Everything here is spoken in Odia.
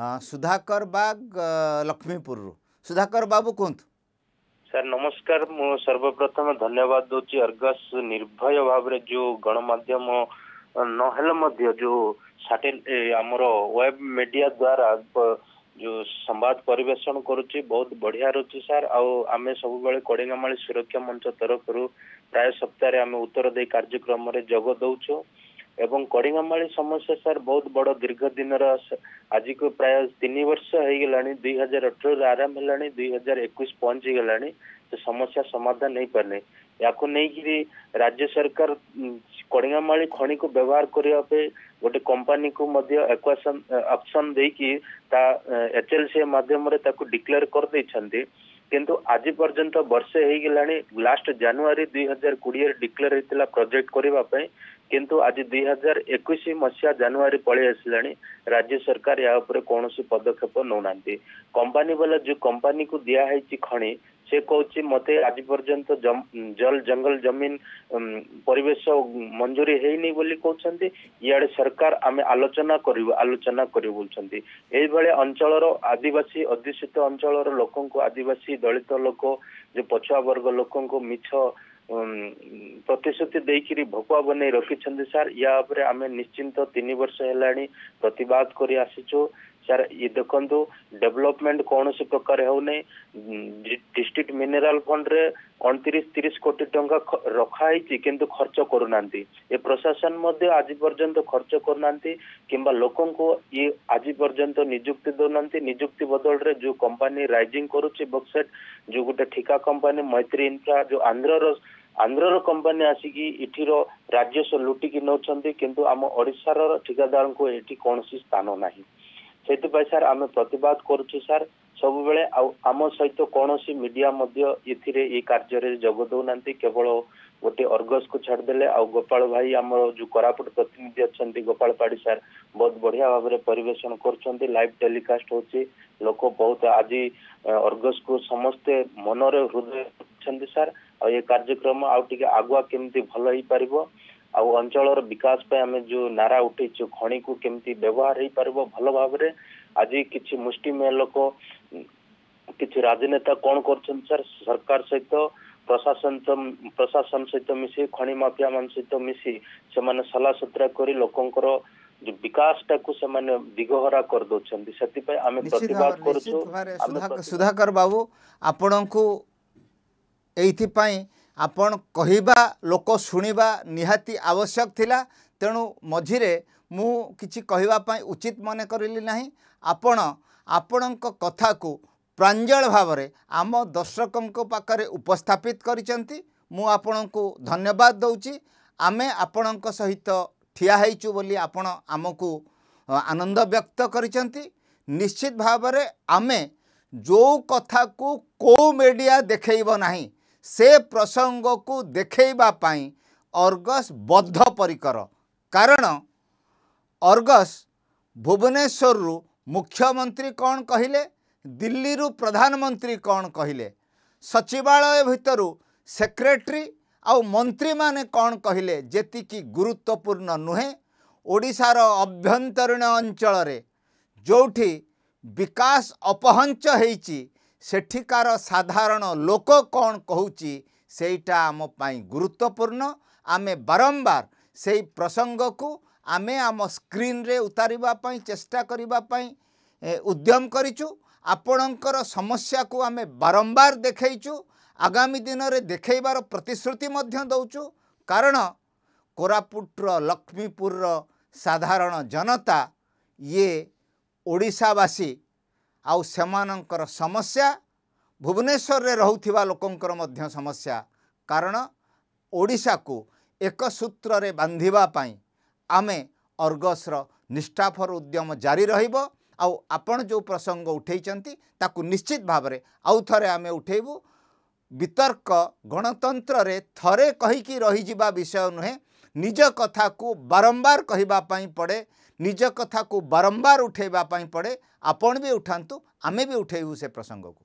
ସୁଧାକର ବାଗ ଲକ୍ଷ୍ମୀପୁରରୁ ସୁଧାକର ବାବୁ କୁହନ୍ତୁ ସାର୍ ନମସ୍କାର ମୁଁ ସର୍ବପ୍ରଥମେ ଧନ୍ୟବାଦ ଦଉଛି ଅର୍ଗସ୍ ନିର୍ଭୟ ଭାବରେ ଯୋଉ ଗଣମାଧ୍ୟମ ନହେଲେ ମଧ୍ୟ ଯୋଉ ଆମର ୱେବ ମିଡିଆ ଦ୍ଵାରା ଯୋଉ ସମ୍ବାଦ ପରିବେଷଣ କରୁଛି ବହୁତ ବଢିଆ ରହୁଛି ସାର୍ ଆଉ ଆମେ ସବୁବେଳେ କଡିଙ୍ଗାମାଳି ସୁରକ୍ଷା ମଞ୍ଚ ତରଫରୁ ପ୍ରାୟ ସପ୍ତାହରେ ଆମେ ଉତ୍ତର ଦେଇ କାର୍ଯ୍ୟକ୍ରମରେ ଯୋଗ ଦଉଛୁ ଏବଂ କଡିଙ୍ଗାମାଳି ସମସ୍ୟା ସାର୍ ବହୁତ ବଡ ଦୀର୍ଘ ଦିନର ଆଜିକୁ ପ୍ରାୟ ତିନି ବର୍ଷ ହେଇଗଲାଣି ଦୁଇ ହଜାର ଅଠରରୁ ଆରମ୍ଭ ହେଲାଣି ଦୁଇ ହଜାର ଏକୋଇଶ ପହଞ୍ଚିଗଲାଣି ସେ ସମସ୍ୟା ସମାଧାନ ହେଇପାରୁନି ୟାକୁ ନେଇକିରି ରାଜ୍ୟ ସରକାର କଡିଙ୍ଗାମାଳି ଖଣିକୁ ବ୍ୟବହାର କରିବା ପାଇଁ ଗୋଟେ କମ୍ପାନୀକୁ ମଧ୍ୟ ଏକ୍ୱାସନ ଅପସନ ଦେଇକି ତା ଏଚଏଲସି ମାଧ୍ୟମରେ ତାକୁ ଡିକ୍ଲେୟାର କରିଦେଇଛନ୍ତି କିନ୍ତୁ ଆଜି ପର୍ଯ୍ୟନ୍ତ ବର୍ଷେ ହେଇଗଲାଣି ଲାଷ୍ଟ ଜାନୁଆରୀ ଦୁଇ ହଜାର କୋଡିଏରେ ଡିକ୍ଲେୟାର ହେଇଥିଲା ପ୍ରୋଜେକ୍ଟ କରିବା ପାଇଁ କିନ୍ତୁ ଆଜି ଦୁଇ ହଜାର ଏକୋଇଶ ମସିହା ଜାନୁଆରୀ ପଳେଇ ଆସିଲାଣି ରାଜ୍ୟ ସରକାର ୟା ଉପରେ କୌଣସି ପଦକ୍ଷେପ ନେଉନାହାନ୍ତି। କମ୍ପାନୀ ବାଲା ଯୋଉ କମ୍ପାନୀକୁ ଦିଆହେଇଛି ଖଣି ସେ କହୁଛି ମତେ ଆଜି ପର୍ଯ୍ୟନ୍ତ ଜଲ ଜଙ୍ଗଲ ଜମିନ ପରିବେଶ ମଞ୍ଜୁରୀ ହେଇନି ବୋଲି କହୁଛନ୍ତି। ଇଆଡେ ସରକାର ଆମେ ଆଲୋଚନା କରିବୁ ଆଲୋଚନା କରିବୁ ବୋଲୁଛନ୍ତି। ଏଇଭଳି ଅଞ୍ଚଳର ଆଦିବାସୀ ଅଧ୍ୟୁଷିତ ଅଞ୍ଚଳର ଲୋକଙ୍କୁ ଆଦିବାସୀ ଦଳିତ ଲୋକ ଯୋଉ ପଛୁଆ ବର୍ଗ ଲୋକଙ୍କୁ ମିଛ ପ୍ରତିଶ୍ରୁତି ଦେଇକିରି ଭକୁଆ ବନେଇ ରଖିଛନ୍ତି ସାର୍ ୟା ଉପରେ ଆମେ ନିଶ୍ଚିନ୍ତ ତିନି ବର୍ଷ ହେଲାଣି ପ୍ରତିବାଦ କରି ଆସିଛୁ ସାର୍ ଇଏ ଦେଖନ୍ତୁ ଡେଭଲପମେଣ୍ଟ କୌଣସି ପ୍ରକାର ହେଉନାହିଁ ଡିଷ୍ଟ୍ରିକ୍ଟ ମିନେରାଲ ଫଣ୍ଡରେ ଅଣତିରିଶ ତିରିଶ କୋଟି ଟଙ୍କା ରଖା ହେଇଛି କିନ୍ତୁ ଖର୍ଚ୍ଚ କରୁନାହାନ୍ତି। ଏ ପ୍ରଶାସନ ମଧ୍ୟ ଆଜି ପର୍ଯ୍ୟନ୍ତ ଖର୍ଚ୍ଚ କରୁନାହାନ୍ତି କିମ୍ବା ଲୋକଙ୍କୁ ଇଏ ଆଜି ପର୍ଯ୍ୟନ୍ତ ନିଯୁକ୍ତି ଦଉନାହାନ୍ତି। ନିଯୁକ୍ତି ବଦଳରେ ଯୋଉ କମ୍ପାନୀ ରାଇଜିଂ କରୁଛି ବକ୍ସେଟ୍ ଯୋଉ ଗୋଟେ ଠିକା କମ୍ପାନୀ ମୈତ୍ରୀ ଇନଫ୍ରା ଯୋଉ ଆନ୍ଧ୍ରର ଆନ୍ଧ୍ରର କମ୍ପାନୀ ଆସିକି ଏଠିର ରାଜସ୍ୱ ଲୁଟିକି ନେଉଛନ୍ତି କିନ୍ତୁ ଆମ ଓଡିଶାର ଠିକାଦାରଙ୍କୁ ଏଠି କୌଣସି ସ୍ଥାନ ନାହିଁ। ସେଥିପାଇଁ ସାର୍ ଆମେ ପ୍ରତିବାଦ କରୁଛୁ ସାର୍। ସବୁବେଳେ ଆଉ ଆମ ସହିତ କୌଣସି ମିଡିଆ ମଧ୍ୟ ଏଥିରେ ଏଇ କାର୍ଯ୍ୟରେ ଯୋଗ ଦଉନାହାନ୍ତି। କେବଳ ଗୋଟେ ଅର୍ଗସକୁ ଛାଡିଦେଲେ ଆଉ ଗୋପାଳ ଭାଇ ଆମର ଯୋଉ କୋରାପୁଟ ପ୍ରତିନିଧି ଅଛନ୍ତି ଗୋପାଳ ପାଢୀ ସାର୍ ବହୁତ ବଢିଆ ଭାବରେ ପରିବେଷଣ କରୁଛନ୍ତି। ଲାଇଭ ଟେଲିକାଷ୍ଟ ହଉଛି। ଲୋକ ବହୁତ ଆଜି ଅର୍ଗସକୁ ସମସ୍ତେ ମନରେ ହୃଦୟ ଅଛନ୍ତି ସାର୍। ଆଉ ଏ କାର୍ଯ୍ୟକ୍ରମ ଆଉ ଟିକେ ଆଗୁଆ କେମିତି ଭଲ ହେଇପାରିବ? ଆଉ ଅଞ୍ଚଳର ବିକାଶ ପାଇଁ ଆମେ ଯୋଉ ନାରା ଉଠେଇଛୁ ଖଣିକୁ କେମିତି ବ୍ୟବହାର ହେଇପାରିବ ଭଲ ଭାବରେ ଆଜି କିଛି ମୁଷ୍ଟିମେୟ ଲୋକ କିଛି ରାଜନେତା କଣ କରୁଛନ୍ତି ସାର୍? ସରକାର ସହିତ ପ୍ରଶାସନ ପ୍ରଶାସନ ସହିତ ମିଶି ଖଣି ମାଫିଆ ମାନ ସହିତ ମିଶି ସେମାନେ ସଲାସୁତରା କରି ଲୋକଙ୍କର ବିକାଶଟାକୁ ସେମାନେ ଦିଗହରା କରିଦଉଛନ୍ତି। ସେଥିପାଇଁ ଆମେ ପ୍ରତିବାଦ କରୁଛୁ ସୁଧାକର ବାବୁ ଆପଣଙ୍କୁ ଏଇଥିପାଇଁ ଆପଣ କହିବା ଲୋକ ଶୁଣିବା ନିହାତି ଆବଶ୍ୟକ ଥିଲା। ତେଣୁ ମଝିରେ ମୁଁ କିଛି କହିବା ପାଇଁ ଉଚିତ ମନେ କରିଲି ନାହିଁ। ଆପଣ ଆପଣଙ୍କ କଥାକୁ ପ୍ରାଞ୍ଜଳ ଭାବରେ ଆମ ଦର୍ଶକଙ୍କ ପାଖରେ ଉପସ୍ଥାପିତ କରିଛନ୍ତି। ମୁଁ ଆପଣଙ୍କୁ ଧନ୍ୟବାଦ ଦେଉଛି। ଆମେ ଆପଣଙ୍କ ସହିତ ଠିଆ ହେଇଛୁ ବୋଲି ଆପଣ ଆମକୁ ଆନନ୍ଦ ବ୍ୟକ୍ତ କରିଛନ୍ତି। ନିଶ୍ଚିତ ଭାବରେ ଆମେ ଯେଉଁ କଥାକୁ କେଉଁ ମିଡ଼ିଆ ଦେଖେଇବ ନାହିଁ ସେ ପ୍ରସଙ୍ଗକୁ ଦେଖେଇବା ପାଇଁ ଅର୍ଗସ୍ ବଦ୍ଧପରିକର। କାରଣ ଅର୍ଗସ୍ ଭୁବନେଶ୍ୱରରୁ ମୁଖ୍ୟମନ୍ତ୍ରୀ କ'ଣ କହିଲେ? ଦିଲ୍ଲୀରୁ ପ୍ରଧାନମନ୍ତ୍ରୀ କ'ଣ କହିଲେ? ସଚିବାଳୟ ଭିତରୁ ସେକ୍ରେଟେରୀ ଆଉ ମନ୍ତ୍ରୀମାନେ କ'ଣ କହିଲେ? ଯେତିକି ଗୁରୁତ୍ୱପୂର୍ଣ୍ଣ ନୁହେଁ ଓଡ଼ିଶାର ଅଭ୍ୟନ୍ତରୀଣ ଅଞ୍ଚଳରେ ଯେଉଁଠି ବିକାଶ ଅପହଞ୍ଚ ହେଇଛି ସେଠିକାର ସାଧାରଣ ଲୋକ କ'ଣ କହୁଛି ସେଇଟା ଆମ ପାଇଁ ଗୁରୁତ୍ୱପୂର୍ଣ୍ଣ। ଆମେ ବାରମ୍ବାର ସେଇ ପ୍ରସଙ୍ଗକୁ ଆମେ ଆମ ସ୍କ୍ରିନ୍ରେ ଉତାରିବା ପାଇଁ ଚେଷ୍ଟା କରିବା ପାଇଁ ଉଦ୍ୟମ କରିଛୁ। ଆପଣଙ୍କର ସମସ୍ୟାକୁ ଆମେ ବାରମ୍ବାର ଦେଖେଇଛୁ। ଆଗାମୀ ଦିନରେ ଦେଖେଇବାର ପ୍ରତିଶ୍ରୁତି ମଧ୍ୟ ଦେଉଛୁ। କାରଣ କୋରାପୁଟର ଲକ୍ଷ୍ମୀପୁରର ସାଧାରଣ ଜନତା ଇଏ ଓଡ଼ିଶାବାସୀ ଆଉ ସେମାନଙ୍କର ସମସ୍ୟା ଭୁବନେଶ୍ୱରରେ ରହୁଥିବା ଲୋକଙ୍କର ମଧ୍ୟ ସମସ୍ୟା। କାରଣ ଓଡ଼ିଶାକୁ ଏକ ସୂତ୍ରରେ ବାନ୍ଧିବା ପାଇଁ ଆମେ ଅର୍ଗସର ନିଷ୍ଠାଫର ଉଦ୍ୟମ ଜାରି ରହିବ। ଆଉ ଆପଣ ଯେଉଁ ପ୍ରସଙ୍ଗ ଉଠେଇଛନ୍ତି ତାକୁ ନିଶ୍ଚିତ ଭାବରେ ଆଉ ଥରେ ଆମେ ଉଠେଇବୁ। ବିତର୍କ ଗଣତନ୍ତ୍ରରେ ଥରେ କହିକି ରହିଯିବା ବିଷୟ ନୁହେଁ ନିଜ କଥାକୁ ବାରମ୍ବାର କହିବା ପାଇଁ ପଡ଼େ। ନିଜ କଥାକୁ ବାରମ୍ବାର ଉଠେଇବା ପାଇଁ ପଡ଼େ। ଆପଣ ବି ଉଠାନ୍ତୁ ଆମେ ବି ଉଠେଇବୁ ସେ ପ୍ରସଙ୍ଗକୁ।